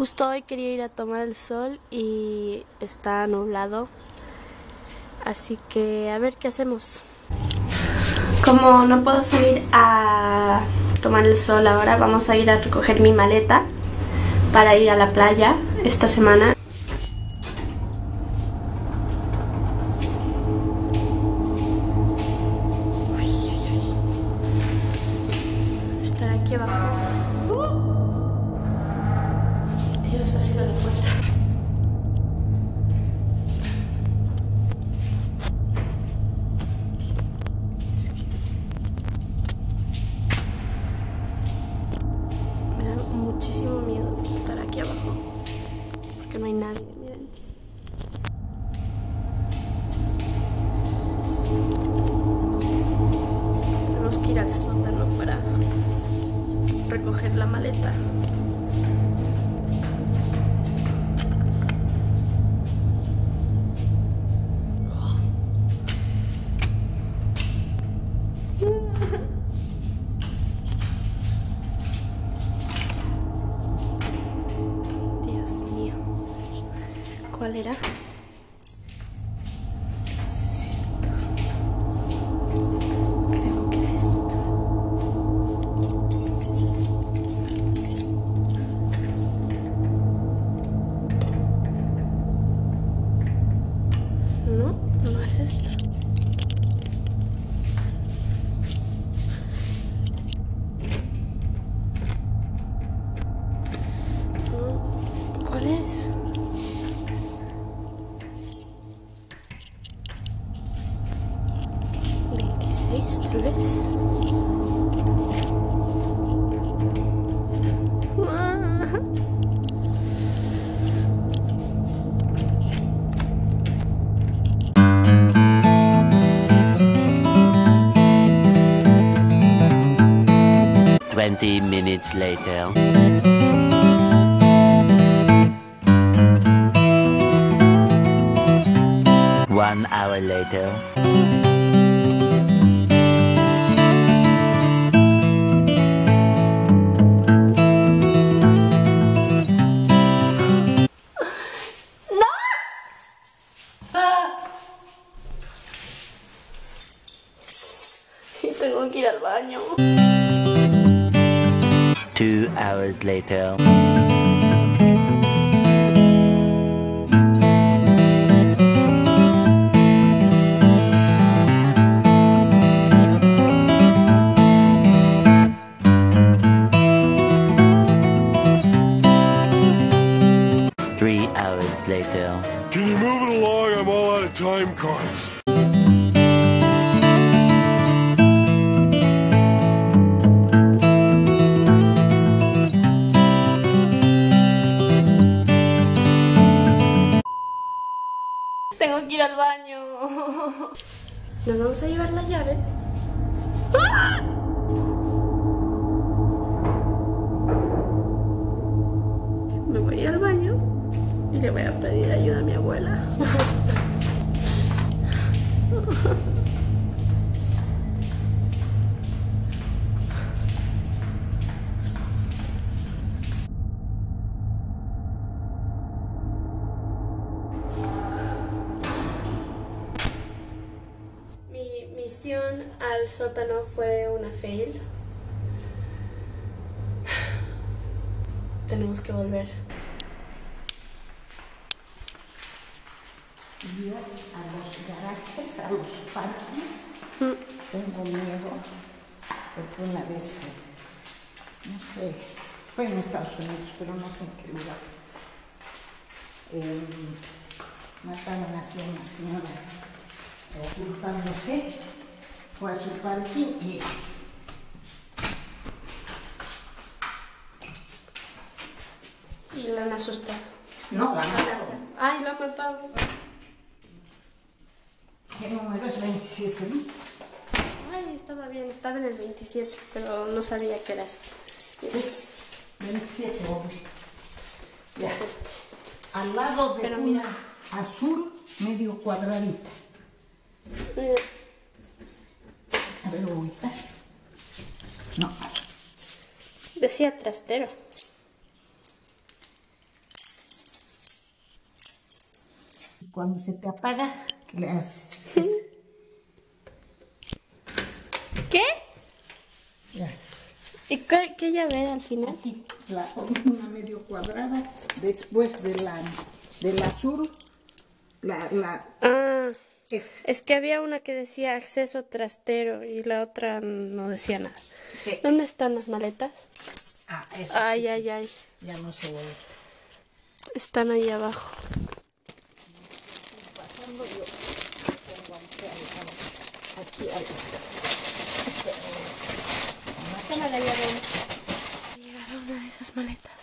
Justo hoy quería ir a tomar el sol y está nublado. Así que a ver qué hacemos. Como no puedo salir a tomar el sol ahora, vamos a ir a recoger mi maleta para ir a la playa esta semana. Tenemos que ir al sótano para recoger la maleta. Dios mío. ¿Cuál era? Tal vez. Ah. Twenty minutes later. One hour later. Tengo que ir al baño. Two hours later. Three hours later. Can you move it along? I'm all out of time cards. Ir al baño. Nos vamos a llevar la llave. ¡Ah! Misión al sótano fue una fail. Tenemos que volver. Yo a los garajes, a los parques, tengo miedo porque una vez, no sé, fue en Estados Unidos, pero no sé en qué lugar, eh, mataron así a una señora ocultándose, fue a su parking y Y la han asustado. no la mataron. Ay, la han matado. ¿Qué número es 27? no? Ay, estaba bien, estaba en el 27, pero no sabía que era eso. Mira, 27, hombre. Ya. es este. Al lado de Pero una mira. azul medio cuadradita. Mira, no. Decía trastero. Cuando se te apaga, ¿qué le haces? ¿Qué? ¿Y qué, qué llave al final? Aquí, la, una medio cuadrada, después de la, del azul, la, la... Ah es que había una que decía acceso trastero y la otra no decía nada. Sí. ¿Dónde están las maletas? Ah, esa Ay, sí, ay, ay. ya no se ve. Están ahí abajo. Pasando yo, aquí, al- aquí, al- Toma la llave. Llegar a una de esas maletas.